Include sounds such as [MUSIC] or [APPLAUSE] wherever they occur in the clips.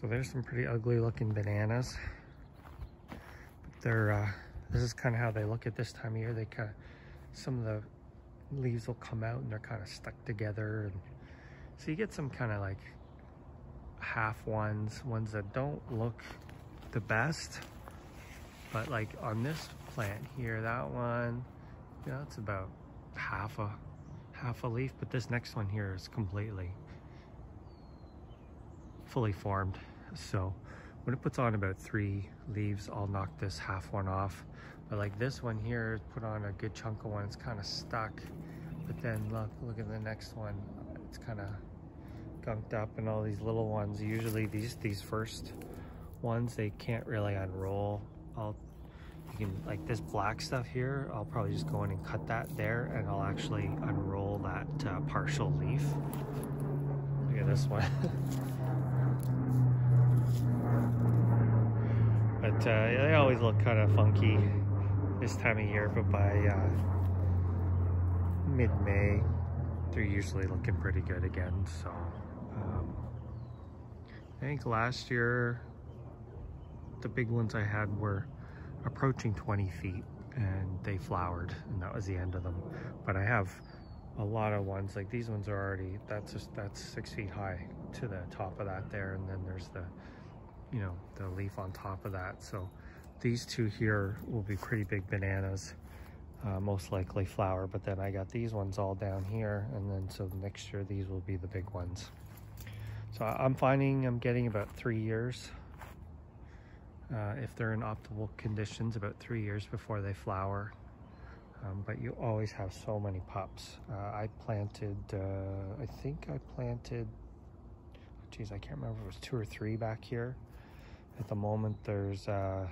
So there's some pretty ugly looking bananas. But they're, uh, this is kind of how they look at this time of year. They kind of, some of the leaves will come out and they're kind of stuck together. And so you get some kind of like half ones, ones that don't look the best. But like on this plant here, that one, yeah, it's about half a half a leaf, but this next one here is completely fully formed. So when it puts on about three leaves, I'll knock this half one off. But like this one here, put on a good chunk of one, it's kind of stuck. But then look, look at the next one. It's kind of gunked up and all these little ones. Usually these, these first ones, they can't really unroll. I'll, you can, like this black stuff here, I'll probably just go in and cut that there and I'll actually unroll that uh, partial leaf. Look at this one. [LAUGHS] but uh, they always look kind of funky this time of year, but by uh, mid-May, they're usually looking pretty good again. So um, I think last year, the big ones I had were approaching 20 feet and they flowered and that was the end of them. But I have a lot of ones, like these ones are already, that's just, that's six feet high to the top of that there. And then there's the, you know, the leaf on top of that. So these two here will be pretty big bananas, uh, most likely flower. But then I got these ones all down here. And then so next year, these will be the big ones. So I'm finding I'm getting about three years. Uh, if they're in optimal conditions, about three years before they flower. Um, but you always have so many pups. Uh, I planted, uh, I think I planted, geez, I can't remember it was two or three back here. At the moment, there's uh,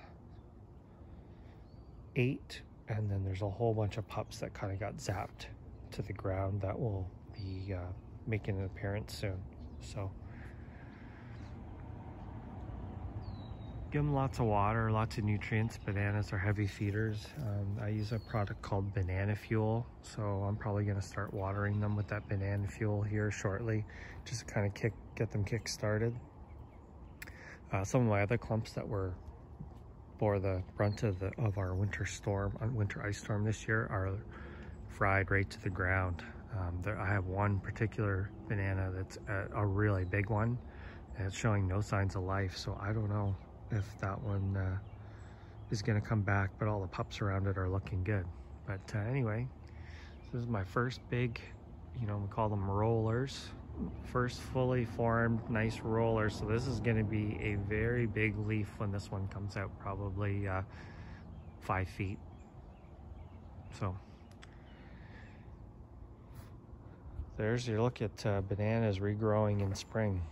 eight, and then there's a whole bunch of pups that kind of got zapped to the ground that will be uh, making an appearance soon. So. give them lots of water, lots of nutrients. Bananas are heavy feeders. Um, I use a product called Banana Fuel, so I'm probably going to start watering them with that Banana Fuel here shortly, just to kind of kick, get them kick started. Uh, some of my other clumps that were bore the brunt of the of our winter storm, uh, winter ice storm this year, are fried right to the ground. Um, there, I have one particular banana that's a, a really big one, and it's showing no signs of life. So I don't know if that one uh, is going to come back, but all the pups around it are looking good. But uh, anyway, this is my first big, you know, we call them rollers. First fully formed, nice roller. So this is going to be a very big leaf when this one comes out, probably uh, five feet. So there's your look at uh, bananas regrowing in spring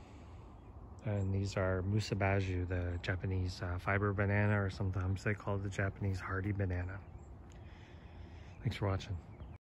and these are Musa basjoo, the Japanese uh, fiber banana, or sometimes they call it the Japanese hardy banana. Thanks for watching.